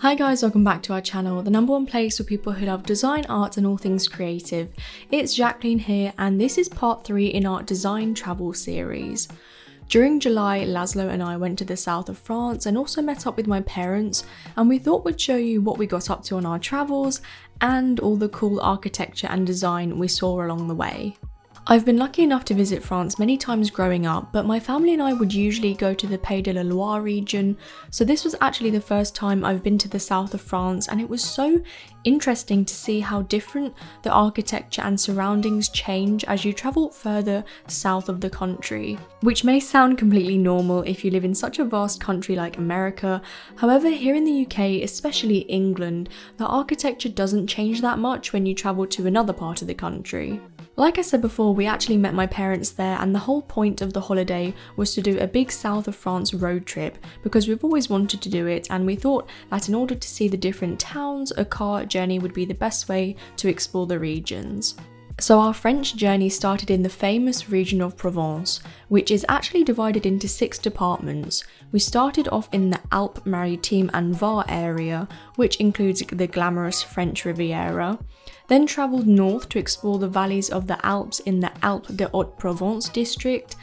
Hi guys, welcome back to our channel, the number one place for people who love design, art and all things creative. It's Jacqueline here and this is part 3 in our design travel series. During July, Laszlo and I went to the south of France and also met up with my parents and we thought we'd show you what we got up to on our travels and all the cool architecture and design we saw along the way. I've been lucky enough to visit France many times growing up, but my family and I would usually go to the Pays de la Loire region, so this was actually the first time I've been to the south of France and it was so interesting to see how different the architecture and surroundings change as you travel further south of the country. Which may sound completely normal if you live in such a vast country like America, however here in the UK, especially England, the architecture doesn't change that much when you travel to another part of the country. Like I said before, we actually met my parents there, and the whole point of the holiday was to do a big south of France road trip because we've always wanted to do it, and we thought that in order to see the different towns, a car journey would be the best way to explore the regions. So our French journey started in the famous region of Provence, which is actually divided into six departments. We started off in the Alpes Maritimes and Var area, which includes the glamorous French Riviera then travelled north to explore the valleys of the Alps in the Alpes de Haute-Provence district,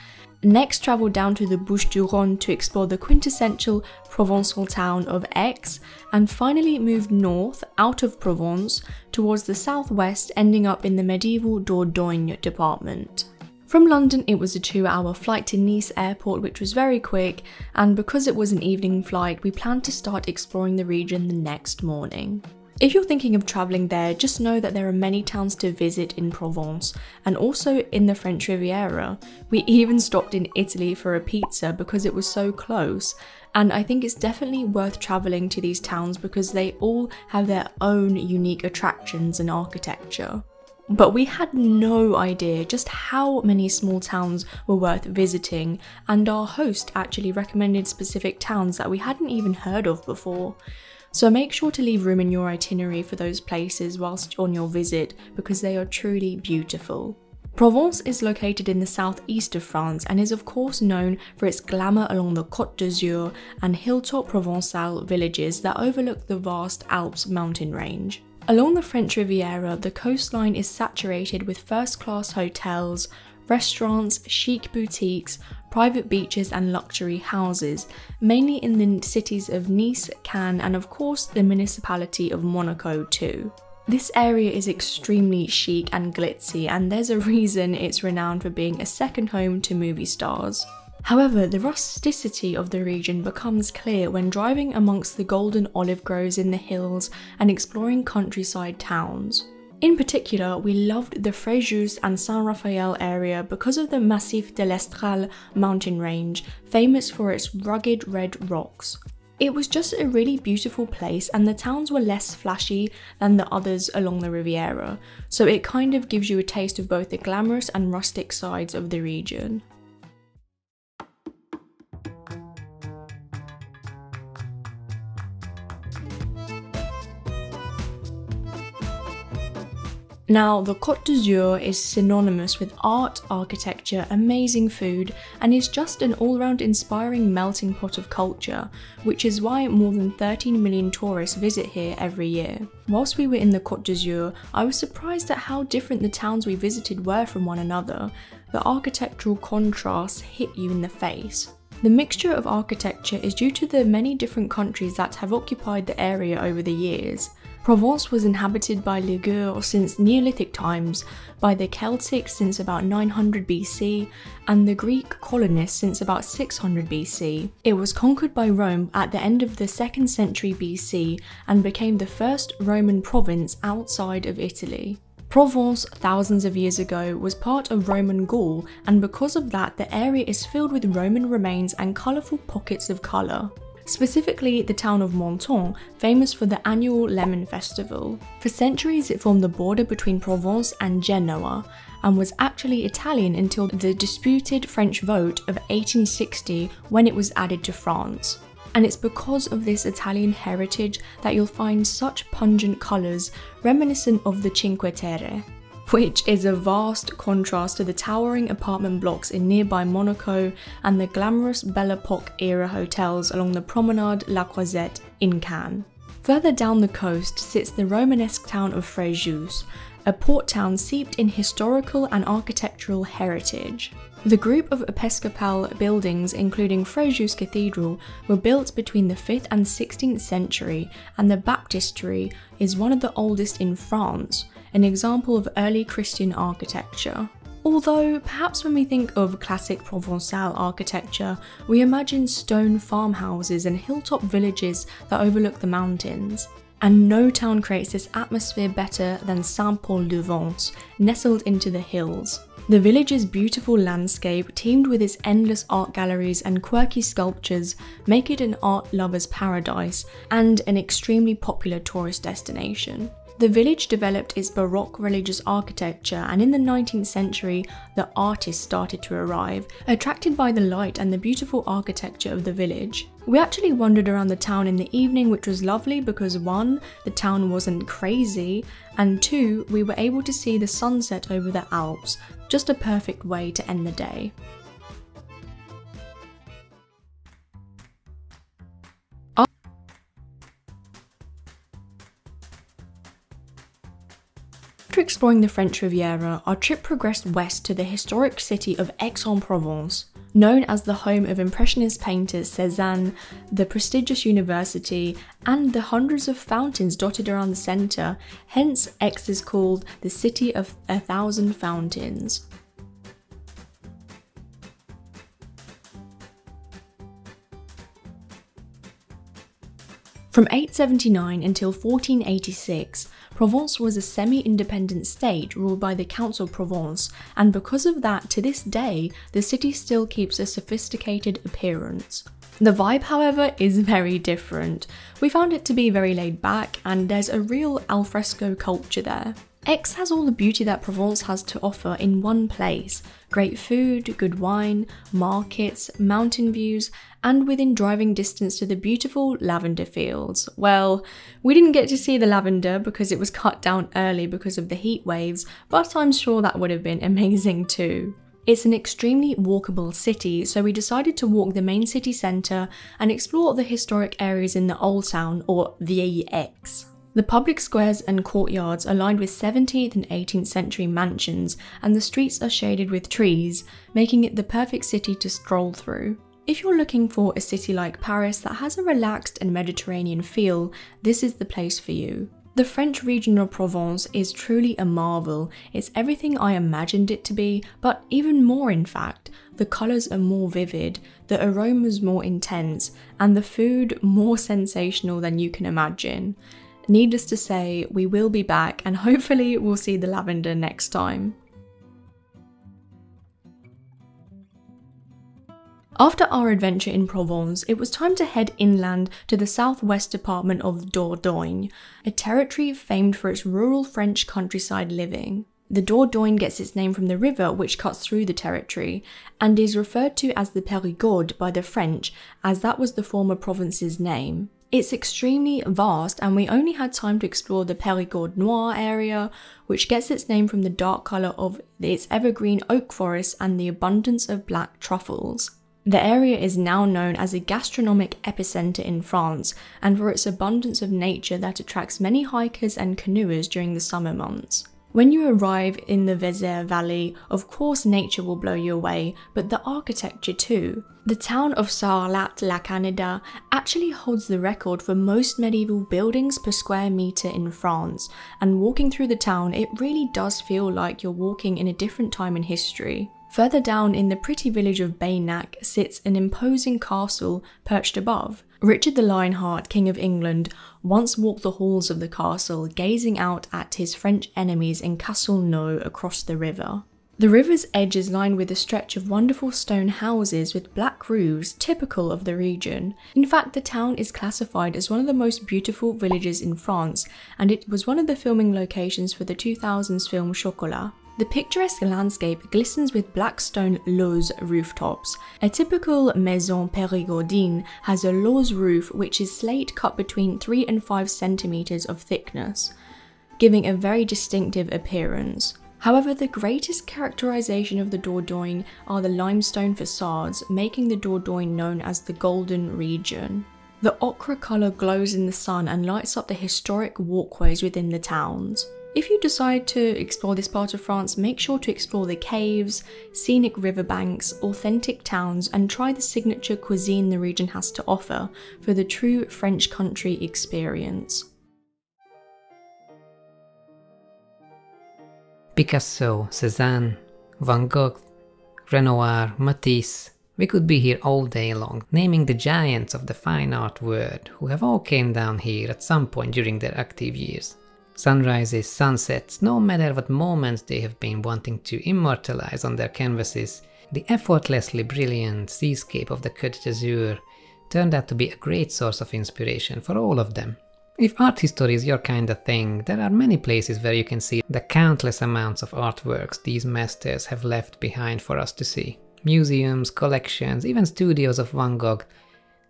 next travelled down to the Bouches-du-Rhône to explore the quintessential Provençal town of Aix, and finally moved north out of Provence towards the southwest ending up in the medieval Dordogne department. From London, it was a two hour flight to Nice airport, which was very quick, and because it was an evening flight, we planned to start exploring the region the next morning. If you're thinking of travelling there, just know that there are many towns to visit in Provence and also in the French Riviera. We even stopped in Italy for a pizza because it was so close, and I think it's definitely worth travelling to these towns because they all have their own unique attractions and architecture. But we had no idea just how many small towns were worth visiting, and our host actually recommended specific towns that we hadn't even heard of before. So make sure to leave room in your itinerary for those places whilst on your visit because they are truly beautiful. Provence is located in the southeast of France and is of course known for its glamour along the Côte d'Azur and hilltop Provençal villages that overlook the vast Alps mountain range. Along the French Riviera, the coastline is saturated with first-class hotels, restaurants, chic boutiques, private beaches and luxury houses, mainly in the cities of Nice, Cannes and of course the municipality of Monaco too. This area is extremely chic and glitzy and there's a reason it's renowned for being a second home to movie stars. However, the rusticity of the region becomes clear when driving amongst the golden olive groves in the hills and exploring countryside towns. In particular, we loved the Fréjus and Saint-Raphael area because of the Massif de l'Esterel mountain range, famous for its rugged red rocks. It was just a really beautiful place and the towns were less flashy than the others along the Riviera, so it kind of gives you a taste of both the glamorous and rustic sides of the region. Now, the Côte d'Azur is synonymous with art, architecture, amazing food, and is just an all round inspiring melting pot of culture, which is why more than 13 million tourists visit here every year. Whilst we were in the Côte d'Azur, I was surprised at how different the towns we visited were from one another. The architectural contrasts hit you in the face. The mixture of architecture is due to the many different countries that have occupied the area over the years. Provence was inhabited by Ligure since Neolithic times, by the Celtic since about 900 BC, and the Greek colonists since about 600 BC. It was conquered by Rome at the end of the 2nd century BC and became the first Roman province outside of Italy. Provence, thousands of years ago, was part of Roman Gaul, and because of that, the area is filled with Roman remains and colourful pockets of colour specifically the town of Menton, famous for the annual Lemon Festival. For centuries it formed the border between Provence and Genoa, and was actually Italian until the disputed French vote of 1860 when it was added to France. And it's because of this Italian heritage that you'll find such pungent colours reminiscent of the Cinque Terre which is a vast contrast to the towering apartment blocks in nearby Monaco and the glamorous Belle Epoque era hotels along the Promenade La Croisette in Cannes. Further down the coast sits the Romanesque town of Fréjus, a port town steeped in historical and architectural heritage. The group of episcopal buildings, including Fréjus Cathedral, were built between the 5th and 16th century, and the baptistry is one of the oldest in France, an example of early Christian architecture. Although, perhaps when we think of classic Provençal architecture, we imagine stone farmhouses and hilltop villages that overlook the mountains. And no town creates this atmosphere better than Saint-Paul-de-Vence, nestled into the hills. The village's beautiful landscape, teamed with its endless art galleries and quirky sculptures, make it an art lover's paradise and an extremely popular tourist destination. The village developed its Baroque religious architecture, and in the 19th century, the artists started to arrive, attracted by the light and the beautiful architecture of the village. We actually wandered around the town in the evening, which was lovely because one, the town wasn't crazy, and two, we were able to see the sunset over the Alps, just a perfect way to end the day. After exploring the French Riviera, our trip progressed west to the historic city of Aix-en-Provence. Known as the home of Impressionist painters Cézanne, the prestigious university, and the hundreds of fountains dotted around the centre, hence Aix is called the City of a Thousand Fountains. From 879 until 1486, Provence was a semi-independent state ruled by the Council of Provence, and because of that, to this day, the city still keeps a sophisticated appearance. The vibe, however, is very different. We found it to be very laid back, and there's a real alfresco culture there. Aix has all the beauty that Provence has to offer in one place great food, good wine, markets, mountain views, and within driving distance to the beautiful lavender fields. Well, we didn't get to see the lavender because it was cut down early because of the heat waves, but I'm sure that would have been amazing too. It's an extremely walkable city, so we decided to walk the main city centre and explore the historic areas in the Old Town or Vieille Aix. The public squares and courtyards are lined with 17th and 18th century mansions, and the streets are shaded with trees, making it the perfect city to stroll through. If you're looking for a city like Paris that has a relaxed and Mediterranean feel, this is the place for you. The French region of Provence is truly a marvel. It's everything I imagined it to be, but even more in fact. The colours are more vivid, the aromas more intense, and the food more sensational than you can imagine. Needless to say, we will be back and hopefully we'll see the lavender next time. After our adventure in Provence, it was time to head inland to the southwest department of Dordogne, a territory famed for its rural French countryside living. The Dordogne gets its name from the river which cuts through the territory, and is referred to as the Périgord by the French, as that was the former province's name. It's extremely vast, and we only had time to explore the Périgord Noir area, which gets its name from the dark colour of its evergreen oak forest and the abundance of black truffles. The area is now known as a gastronomic epicenter in France and for its abundance of nature that attracts many hikers and canoers during the summer months. When you arrive in the Vézère Valley, of course nature will blow you away, but the architecture too. The town of Sarlat-la-Canéda actually holds the record for most medieval buildings per square metre in France, and walking through the town it really does feel like you're walking in a different time in history. Further down in the pretty village of Beynac sits an imposing castle perched above. Richard the Lionheart, King of England, once walked the halls of the castle, gazing out at his French enemies in Castelnaud across the river. The river's edge is lined with a stretch of wonderful stone houses with black roofs typical of the region. In fact, the town is classified as one of the most beautiful villages in France, and it was one of the filming locations for the 2000s film Chocolat. The picturesque landscape glistens with black stone lauzes rooftops. A typical maison périgordine has a lauze roof which is slate cut between 3 and 5 centimeters of thickness, giving a very distinctive appearance. However, the greatest characterization of the Dordogne are the limestone facades, making the Dordogne known as the Golden Region. The ochre colour glows in the sun and lights up the historic walkways within the towns. If you decide to explore this part of France, make sure to explore the caves, scenic riverbanks, authentic towns, and try the signature cuisine the region has to offer for the true French country experience. Picasso, Cézanne, Van Gogh, Renoir, Matisse. We could be here all day long, naming the giants of the fine art world who have all came down here at some point during their active years. Sunrises, sunsets, no matter what moments they have been wanting to immortalize on their canvases, the effortlessly brilliant seascape of the Côte d'Azur turned out to be a great source of inspiration for all of them. If art history is your kind of thing, there are many places where you can see the countless amounts of artworks these masters have left behind for us to see. Museums, collections, even studios of Van Gogh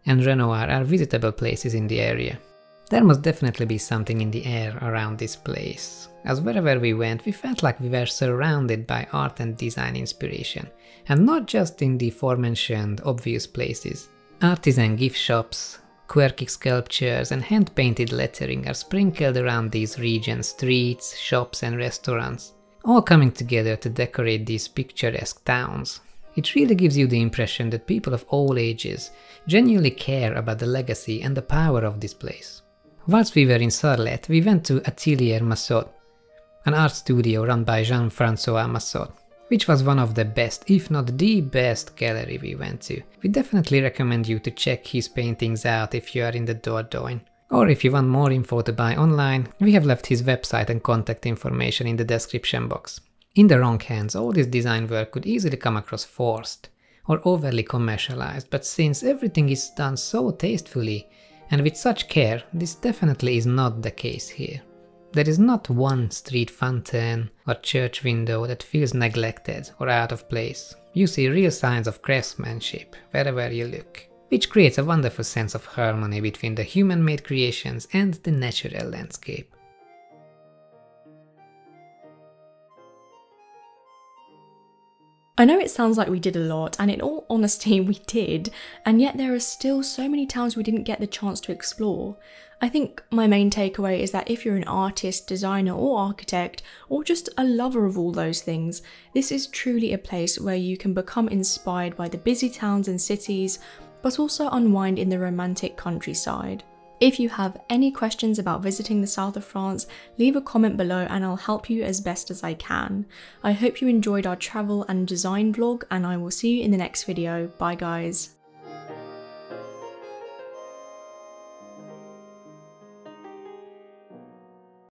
and Renoir are visitable places in the area. There must definitely be something in the air around this place, as wherever we went we felt like we were surrounded by art and design inspiration, and not just in the aforementioned obvious places. Artisan gift shops, quirky sculptures and hand-painted lettering are sprinkled around these regions' streets, shops and restaurants, all coming together to decorate these picturesque towns. It really gives you the impression that people of all ages genuinely care about the legacy and the power of this place. Whilst we were in Sarlat, we went to Atelier Massot, an art studio run by Jean-François Massot, which was one of the best, if not the best gallery we went to. We definitely recommend you to check his paintings out if you are in the Dordogne. Or if you want more info to buy online, we have left his website and contact information in the description box. In the wrong hands, all this design work could easily come across forced or overly commercialized, but since everything is done so tastefully, and with such care, this definitely is not the case here. There is not one street fountain or church window that feels neglected or out of place. You see real signs of craftsmanship wherever you look, which creates a wonderful sense of harmony between the human-made creations and the natural landscape. I know it sounds like we did a lot, and in all honesty, we did, and yet there are still so many towns we didn't get the chance to explore. I think my main takeaway is that if you're an artist, designer, or architect, or just a lover of all those things, this is truly a place where you can become inspired by the busy towns and cities, but also unwind in the romantic countryside. If you have any questions about visiting the south of France, leave a comment below and I'll help you as best as I can. I hope you enjoyed our travel and design vlog and I will see you in the next video. Bye guys.